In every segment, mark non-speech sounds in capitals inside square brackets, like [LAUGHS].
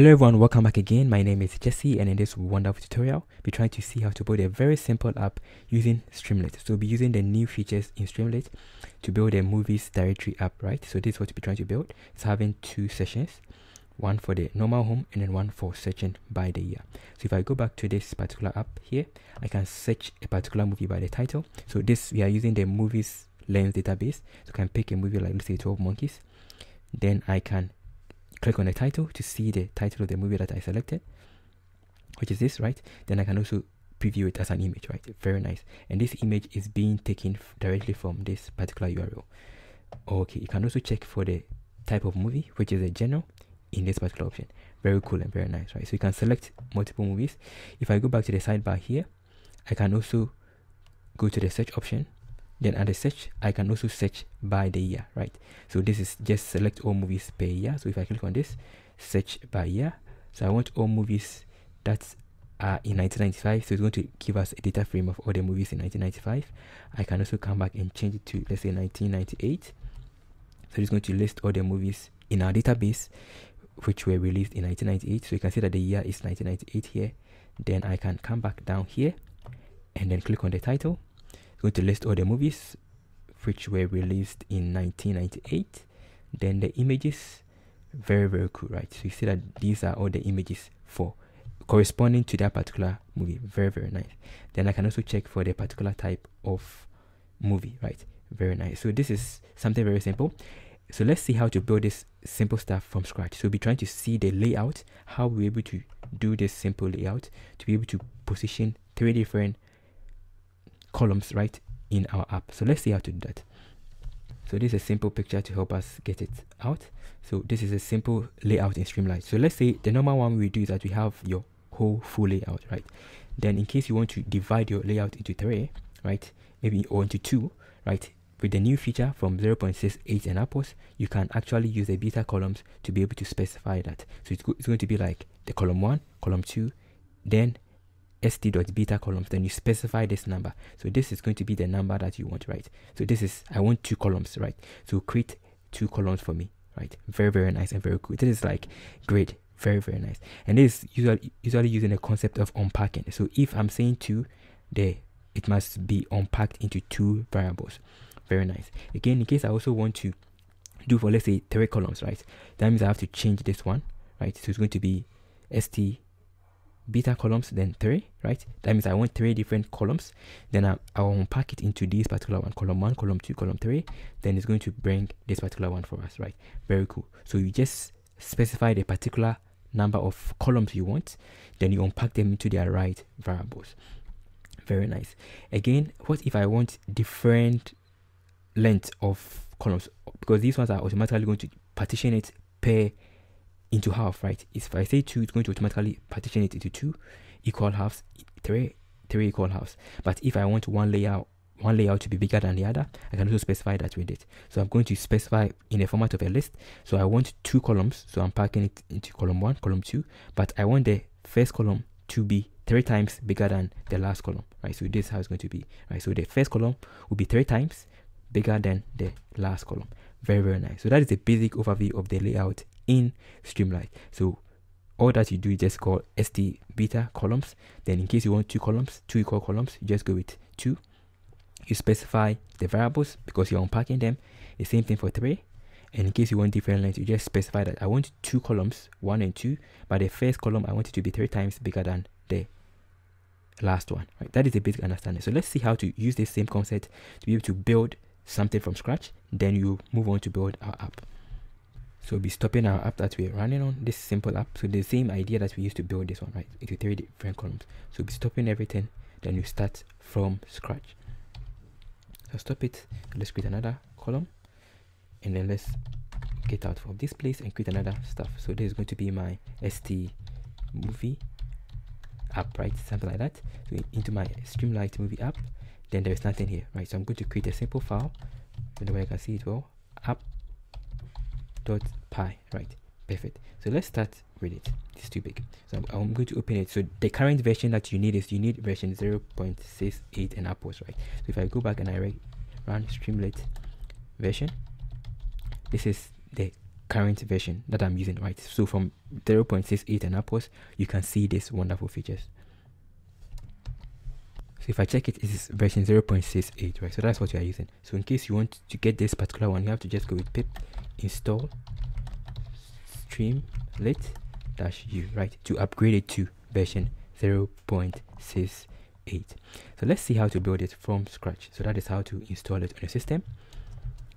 Hello everyone, welcome back again. My name is Jesse and in this wonderful tutorial, we're trying to see how to build a very simple app using Streamlit. So we'll be using the new features in Streamlit to build a movies directory app, right? So this is what we're trying to build. It's having two sessions, one for the normal home and then one for searching by the year. So if I go back to this particular app here, I can search a particular movie by the title. So this, we are using the movies lens database. So I can pick a movie like let's say 12 Monkeys. Then I can click on the title to see the title of the movie that I selected, which is this, right? Then I can also preview it as an image, right? Very nice. And this image is being taken directly from this particular URL. Okay, you can also check for the type of movie, which is a general in this particular option. Very cool and very nice, right? So you can select multiple movies. If I go back to the sidebar here, I can also go to the search option then under search i can also search by the year right? So this is just select all movies per year. So if i click on this search by year. So i want all movies that are in 1995 so it's going to give us a data frame of all the movies in 1995 i can also come back and change it to let's say 1998 so it's going to list all the movies in our database which were released in 1998 so you can see that the year is 1998 here. Then i can come back down here and then click on the title going to list all the movies which were released in 1998 then the images very very cool right? So you see that these are all the images for corresponding to that particular movie. Very very nice. Then i can also check for the particular type of movie right? Very nice. So this is something very simple. So let's see how to build this simple stuff from scratch. So we'll be trying to see the layout how we're able to do this simple layout to be able to position three different columns right in our app. So let's see how to do that. So this is a simple picture to help us get it out. So this is a simple layout in streamlit so let's say the normal one we do is that we have your whole full layout right? Then in case you want to divide your layout into three right maybe or into two right with the new feature from 0.68 and upwards you can actually use the beta columns to be able to specify that. So it's, it's going to be like the column one column two then st.beta columns then you specify this number. So this is going to be the number that you want right? So this is i want two columns right? So create two columns for me right? Very very nice and very cool. This is like great. Very very nice. And this is usually usually using the concept of unpacking. So if i'm saying two there it must be unpacked into two variables. Very nice. Again in case i also want to do for let's say three columns right? That means i have to change this one right? So it's going to be st beta columns then three right? That means i want three different columns. Then I, i'll unpack it into this particular one column one column two column three. Then it's going to bring this particular one for us right? Very cool. So you just specify the particular number of columns you want then you unpack them into their right variables. Very nice. Again what if i want different length of columns? Because these ones are automatically going to partition it per into half, right? If I say 2, it's going to automatically partition it into 2 equal halves, 3, 3 equal halves. But if I want one layout, one layout to be bigger than the other, I can also specify that with it. So I'm going to specify in a format of a list. So I want two columns, so I'm packing it into column 1, column 2, but I want the first column to be three times bigger than the last column, right? So this is how it's going to be, right? So the first column will be three times bigger than the last column. Very, very nice. So that is the basic overview of the layout in Streamlit. So all that you do is just call st beta columns. Then in case you want two columns, two equal columns, you just go with two. You specify the variables because you're unpacking them. The same thing for three. And in case you want different lengths, you just specify that I want two columns, one and two, but the first column I want it to be three times bigger than the last one. Right? That is the basic understanding. So let's see how to use this same concept to be able to build something from scratch. Then you move on to build our app. So we'll be stopping our app that we're running on, this simple app. So the same idea that we used to build this one, right? Into three different columns. So we'll be stopping everything, then you start from scratch. So stop it, let's create another column, and then let's get out of this place and create another stuff. So this is going to be my ST movie app, right? Something like that. So into my Streamlit movie app, then there's nothing here, right? So I'm going to create a simple file, the way I can see it well, app dot pi right? Perfect. So let's start with it. It's too big. So I'm, I'm, going to open it. So the current version that you need is you need version 0.68 and upwards right? So if i go back and i run streamlit version this is the current version that I'm using, right? So from 0.68 and upwards, you can see these wonderful features. If I check it, it is version 0.68, right? So that's what you are using. So in case you want to get this particular one, you have to just go with pip install streamlit dash u, right? To upgrade it to version 0.68. So let's see how to build it from scratch. So that is how to install it on your system.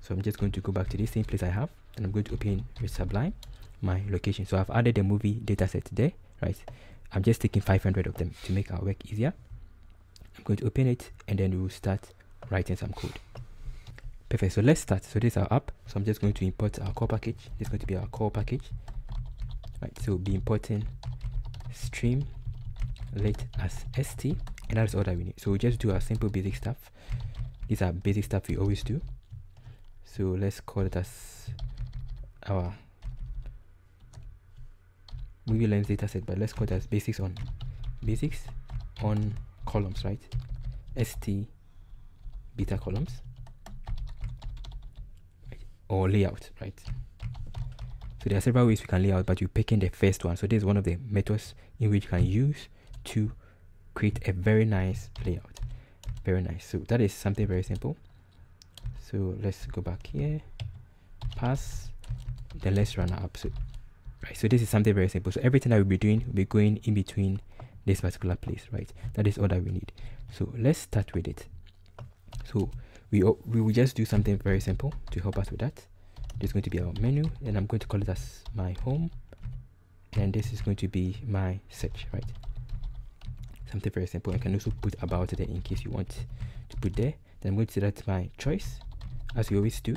So I'm just going to go back to the same place I have and I'm going to open with Sublime my location. So I've added the movie dataset there, right? I'm just taking 500 of them to make our work easier. Going to open it and then we'll start writing some code. Perfect. So let's start. So this is our app. So I'm just going to import our core package. This is going to be our core package. Right. So we'll be importing stream lit as st and that's all that we need. So we just do our simple basic stuff. These are basic stuff we always do. So let's call it as our MovieLens dataset, but let's call it as basics on basics on columns, right? st beta columns right? or layout, right? So there are several ways we can lay out, but you're picking the first one. So this is one of the methods in which you can use to create a very nice layout. Very nice. So that is something very simple. So let's go back here, pass, then let's run our app. So, right. So this is something very simple. So everything that we'll be doing will be going in between this particular place, right? That is all that we need. So let's start with it. So we we will just do something very simple to help us with that. This is going to be our menu, and I'm going to call it as my home, and this is going to be my search, right? Something very simple. I can also put about there in case you want to put there. Then I'm going to select my choice, as we always do.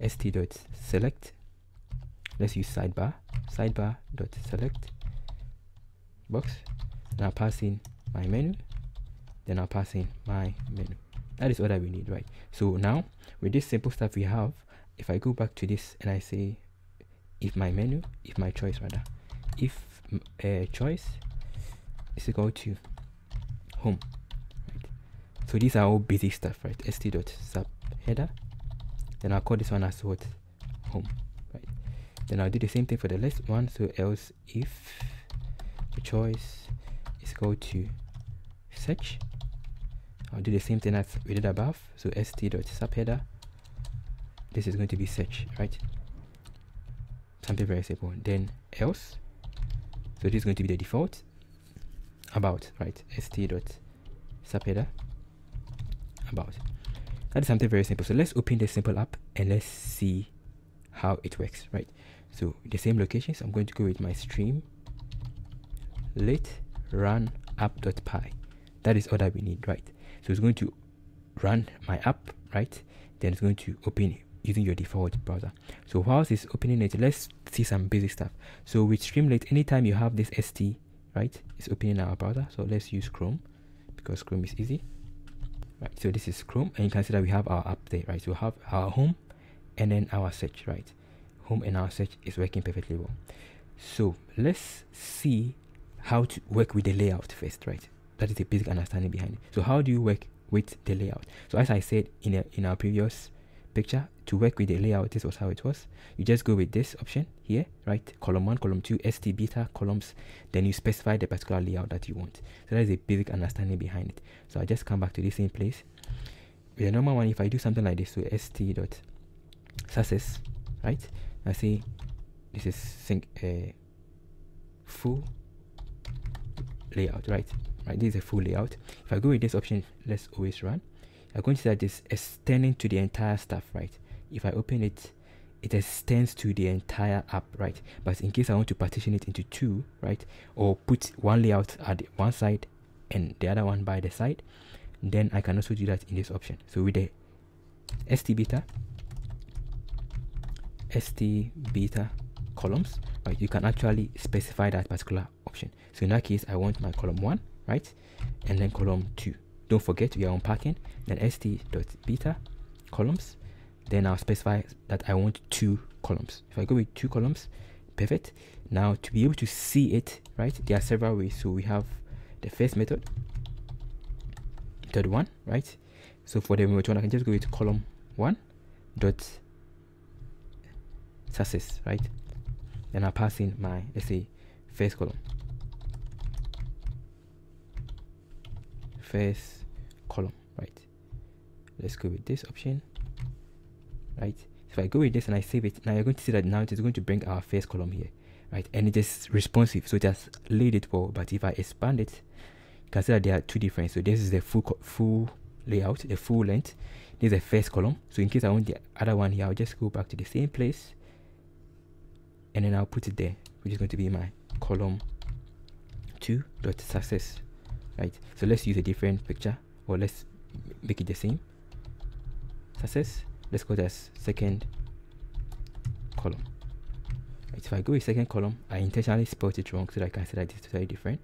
st.select. Let's use sidebar. Sidebar dot select box then I'll pass in my menu. Then I'll pass in my menu. That is all that we need right? So now with this simple stuff we have if I go back to this and I say if my menu if my choice rather if uh, choice is equal to home right? So these are all basic stuff right? St dot sub header. Then I'll call this one as what? Home right? Then I'll do the same thing for the last one. So else if the choice go to search. I'll do the same thing as we did above. So st dot this is going to be search right? Something very simple. Then else. So this is going to be the default. About right? st dot about. That is something very simple. So let's open the simple app and let's see how it works right? So the same locations i'm going to go with my stream. Lit run app.py. That is all that we need, right? So it's going to run my app, right? Then it's going to open using your default browser. So whilst it's opening it, let's see some basic stuff. So with Streamlit, anytime you have this ST, right, it's opening our browser. So let's use Chrome because Chrome is easy. Right, so this is Chrome, and you can see that we have our app there, right? So we have our home and then our search, right? Home and our search is working perfectly well. So let's see how to work with the layout first, right? That is the basic understanding behind it. So how do you work with the layout? So as I said in a, in our previous picture, to work with the layout, this was how it was. You just go with this option here, right? Column one, column two, ST beta columns. Then you specify the particular layout that you want. So that is a basic understanding behind it. So I just come back to the same place. With the normal one, if I do something like this, so st dot success, right? I say this is sync uh, full layout right? Right this is a full layout. If i go with this option let's always run. I'm going to see that it's extending to the entire stuff right? If i open it it extends to the entire app right? But in case i want to partition it into two right or put one layout at one side and the other one by the side then i can also do that in this option. So with the st beta st beta columns right you can actually specify that particular option. So in that case i want my column one right? And then column two. Don't forget we are unpacking. Then st dot beta columns. Then i'll specify that i want two columns. If i go with two columns perfect. Now to be able to see it right there are several ways. So we have the first method third one right? So for the method one i can just go with column one dot success right? Then i pass in my let's say first column first column right? Let's go with this option right? If i go with this and i save it now you're going to see that now it is going to bring our first column here right? And it is responsive so has laid it well. But if i expand it you can see that there are two different. So this is the full full layout the full length. This is the first column. So in case i want the other one here i'll just go back to the same place. And then i'll put it there which is going to be my column 2 dot success right so let's use a different picture or let's make it the same. Success let's go as second column. Right, if I go with second column I intentionally spelled it wrong so that I can see that it's totally different.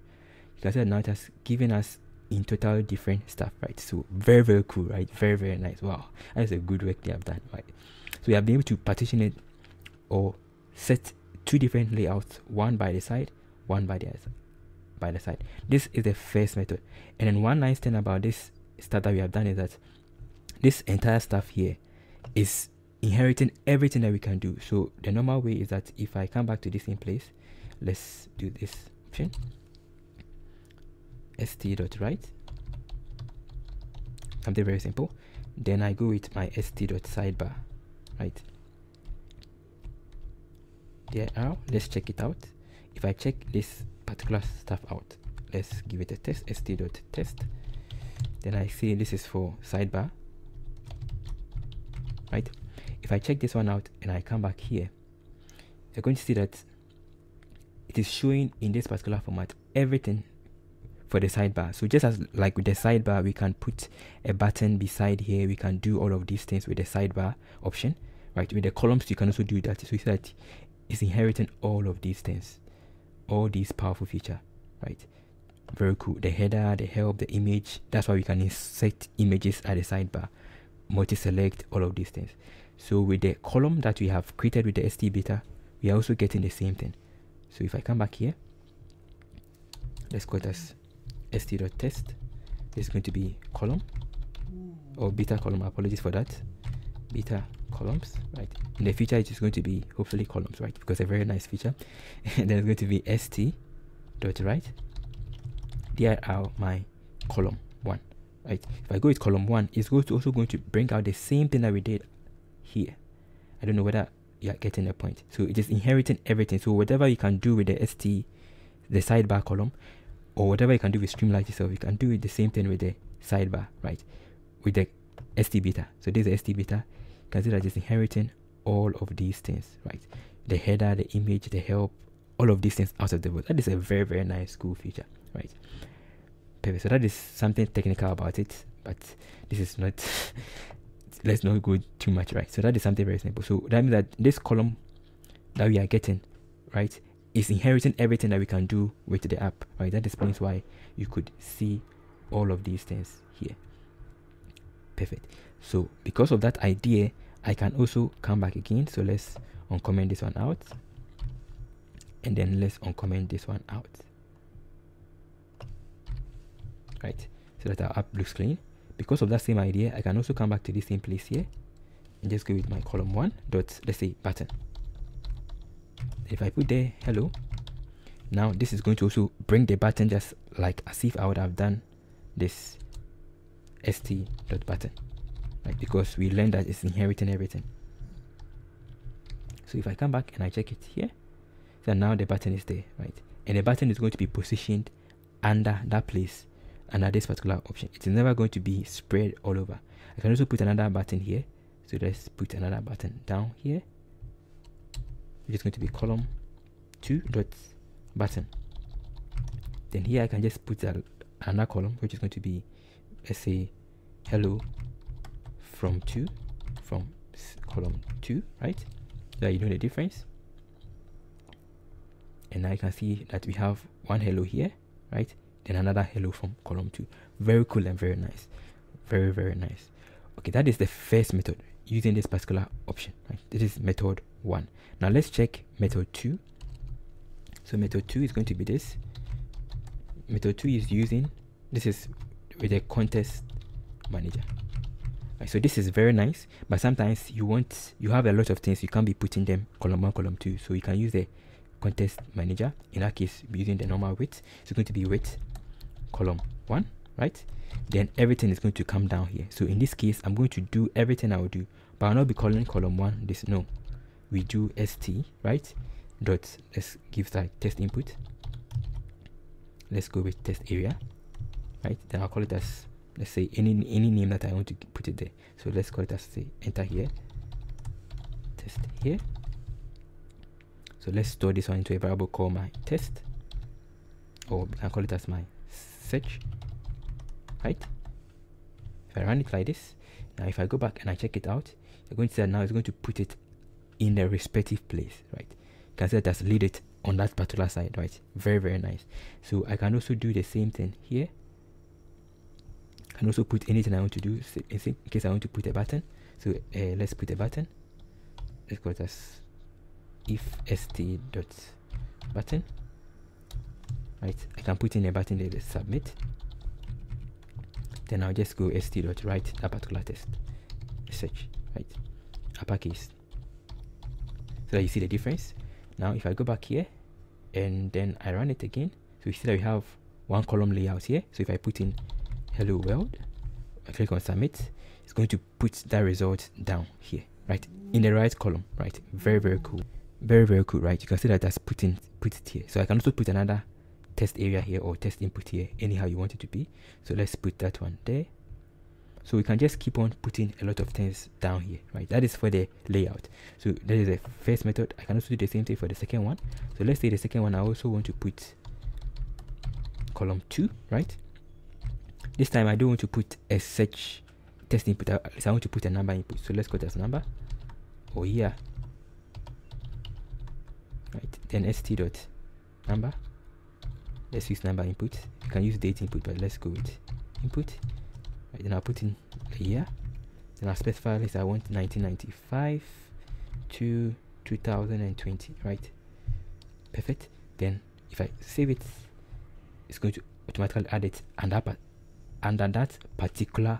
You can see that now it has given us in total different stuff right? So very very cool right? Very very nice. Wow that's a good work they have done right? So we have been able to partition it or set two different layouts one by the side one by the other by the side. This is the first method. And then one nice thing about this stuff that we have done is that this entire stuff here is inheriting everything that we can do. So the normal way is that if i come back to this in place let's do this option. St dot something very simple. Then i go with my st dot sidebar right? There are let's check it out. If i check this particular stuff out. Let's give it a test st dot test. Then i see this is for sidebar right? If i check this one out and i come back here you're going to see that it is showing in this particular format everything for the sidebar. So just as like with the sidebar we can put a button beside here we can do all of these things with the sidebar option right? With the columns you can also do that. So that it's inheriting all of these things all these powerful feature right? Very cool. The header the help the image. That's why we can insert images at the sidebar multi-select all of these things. So with the column that we have created with the st beta we are also getting the same thing. So if i come back here let's call it as st.test this is going to be column or beta column. Apologies for that. Beta columns right? In the future it is going to be hopefully columns right? Because a very nice feature. [LAUGHS] And then it's going to be st dot right. There are my column one right? If i go with column one it's also going to bring out the same thing that we did here. I don't know whether you're getting the point. So it is inheriting everything. So whatever you can do with the st the sidebar column or whatever you can do with streamlit itself you can do the same thing with the sidebar right? With the st beta. So this is st beta that it's inheriting all of these things right? The header the image the help all of these things out of the box that is a very very nice cool feature right? Perfect. So that is something technical about it but this is not [LAUGHS] let's not go too much right? So that is something very simple. So that means that this column that we are getting right is inheriting everything that we can do with the app right? That explains why you could see all of these things here perfect. So because of that idea i can also come back again. So let's uncomment this one out. And then let's uncomment this one out. Right? So that our app looks clean. Because of that same idea i can also come back to this same place here and just go with my column one dot let's say button. If i put there hello. Now this is going to also bring the button just like as if i would have done this st dot button. Right because we learned that it's inheriting everything. So if i come back and i check it here so now the button is there right? And the button is going to be positioned under that place under this particular option. It is never going to be spread all over. I can also put another button here. So let's put another button down here which is going to be column 2 dot button. Then here i can just put a, another column which is going to be let's say hello from 2 from column 2 right? So you know the difference? And now you can see that we have one hello here right? Then another hello from column 2 very cool and very nice. Very very nice. Okay that is the first method using this particular option right? This is method 1 now let's check method 2 so method 2 is going to be this. Method 2 is using this is with a context manager Right, so this is very nice, but sometimes you want you have a lot of things you can't be putting them column one, column two. So you can use the context manager. In that case, using the normal width, it's going to be width column one, right? Then everything is going to come down here. So in this case, I'm going to do everything I will do, but I'll not be calling column one this. No, we do st right dot. Let's give that test input. Let's go with test area, right? Then I'll call it as let's say any any name that I want to put it there. So let's call it as say enter here, test here. So let's store this one into a variable called my test, or I can call it as my search, right? If I run it like this, now if I go back and I check it out, you're going to see that now it's going to put it in the respective place, right? You can see that lead it on that particular side, right? Very, very nice. So I can also do the same thing here can also put anything I want to do in case I want to put a button. So uh, let's put a button. Let's call it as if st dot button. Right, I can put in a button there, submit. Then I'll just go st dot write that particular test. Search, right, uppercase. So that you see the difference. Now if I go back here and then I run it again, so you see that we have one column layout here. So if I put in hello world. I click on submit it's going to put that result down here right? In the right column right? Very very cool. Very very cool right? You can see that that's putting put it here. So I can also put another test area here or test input here anyhow you want it to be. So let's put that one there. So we can just keep on putting a lot of things down here right? That is for the layout. So that is the first method. I can also do the same thing for the second one. So let's say the second one i also want to put column 2 right this time I don't want to put a search test input. I, want to put a number input. So let's go to this number. Oh yeah. Right. Then st dot number. Let's use number input. You can use date input, but let's go with input. Right, then I'll put in a year. Then I'll specify this I want 1995 to 2020. Right. Perfect. Then if I save it, it's going to automatically add it and up under that particular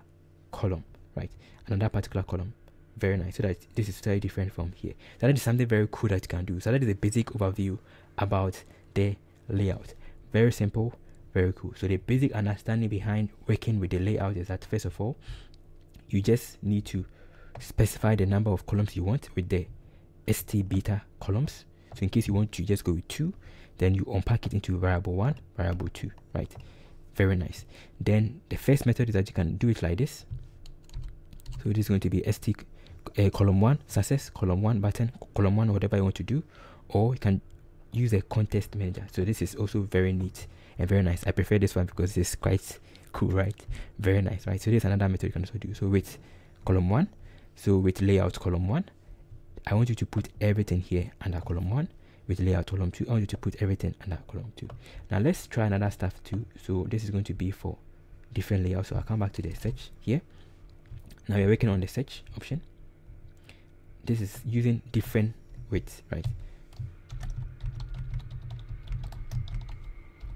column, right? Under that particular column. Very nice. So that this is very different from here. So that is something very cool that you can do. So that is a basic overview about the layout. Very simple, very cool. So the basic understanding behind working with the layout is that first of all, you just need to specify the number of columns you want with the st beta columns. So in case you want to just go with two, then you unpack it into variable one, variable two, right? Very nice. Then the first method is that you can do it like this. So it is going to be st uh, column one success column one button column one whatever you want to do. Or you can use a context manager. So this is also very neat and very nice. I prefer this one because it's quite cool right? Very nice right? So there's another method you can also do. So with column one so with layout column one i want you to put everything here under column one with layout column 2 I want you to put everything under column 2 now let's try another stuff too. So this is going to be for different layouts. So I'll come back to the search here. Now we're working on the search option. This is using different widths right?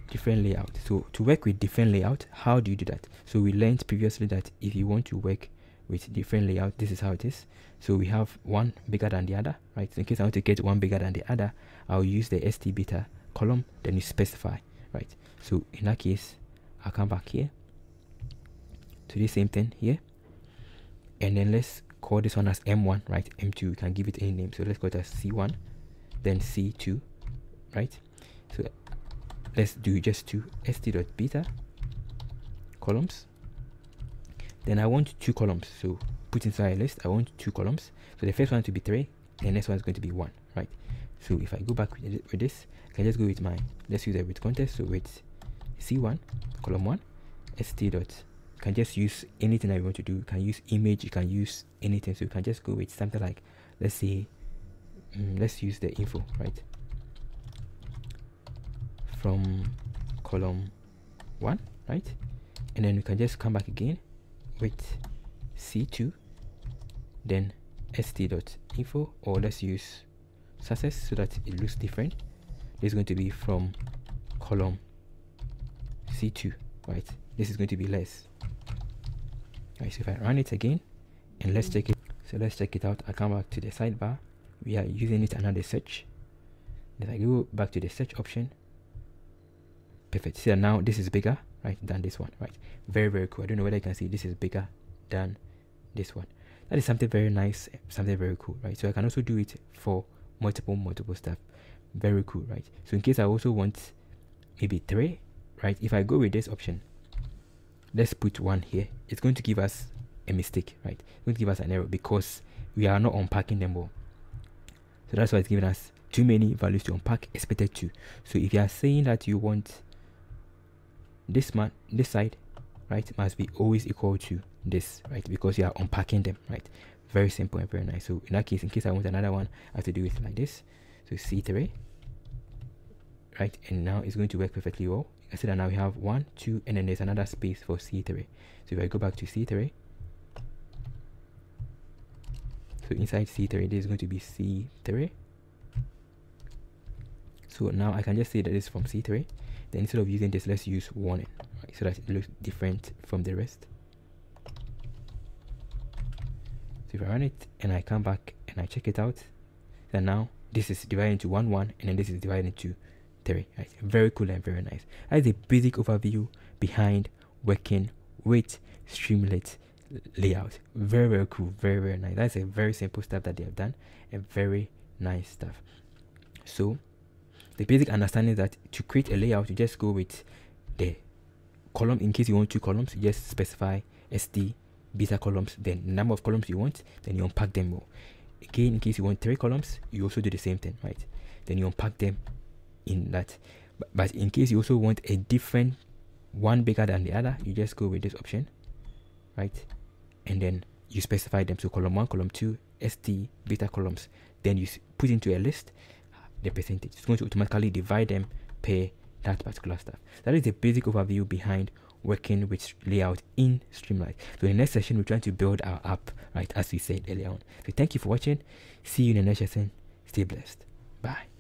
Different layout. So to work with different layout how do you do that? So we learned previously that if you want to work with different layout this is how it is. So we have one bigger than the other right? So in case i want to get one bigger than the other i'll use the st beta column then you specify right so in that case i'll come back here to the same thing here and then let's call this one as m1 right m2 you can give it any name so let's go to c1 then c2 right so let's do just two st dot beta columns then I want two columns. So put inside a list, I want two columns. So the first one to be three, and the next one is going to be one, right? So if I go back with, with this, I can just go with my, let's use it with context. So with C1, column one, st dot, you can just use anything that you want to do. You can use image, you can use anything. So you can just go with something like, let's say, um, let's use the info, right? From column one, right? And then we can just come back again with c2 then st dot info or let's use success so that it looks different. This is going to be from column c2 right? This is going to be less. Right so if i run it again and let's check it so let's check it out. I come back to the sidebar. We are using it another search. If i go back to the search option perfect. See now this is bigger right than this one right? Very very cool. I don't know whether you can see this is bigger than this one. That is something very nice something very cool right? So i can also do it for multiple multiple stuff. Very cool right? So in case i also want maybe three right? If i go with this option let's put one here. It's going to give us a mistake right? It's going to give us an error because we are not unpacking them all. So that's why it's giving us too many values to unpack expected to. So if you are saying that you want this man this side right must be always equal to this right? Because you are unpacking them right very simple and very nice. So in that case in case i want another one i have to do it like this. So c3 right? And now it's going to work perfectly well. I said that now we have one two and then there's another space for c3 so if i go back to c3 so inside c3 this is going to be c3 so now i can just say that is from c3 then instead of using this let's use warning right, so that it looks different from the rest so if I run it and I come back and I check it out then now this is divided into 1 1 and then this is divided into 3 right? Very cool and very nice. That is a basic overview behind working with Streamlit layout. Very very cool. Very very nice. That's a very simple stuff that they have done and very nice stuff. So the basic understanding that to create a layout you just go with the column. In case you want two columns you just specify st beta columns. Then the number of columns you want then you unpack them more. Again in case you want three columns you also do the same thing right? Then you unpack them in that. But, but in case you also want a different one bigger than the other you just go with this option right? And then you specify them. So column one column two st beta columns. Then you put into a list the percentage. It's going to automatically divide them per that particular stuff. That is the basic overview behind working with layout in Streamlit. So in the next session, we're trying to build our app, right, as we said earlier on. So thank you for watching. See you in the next session. Stay blessed. Bye.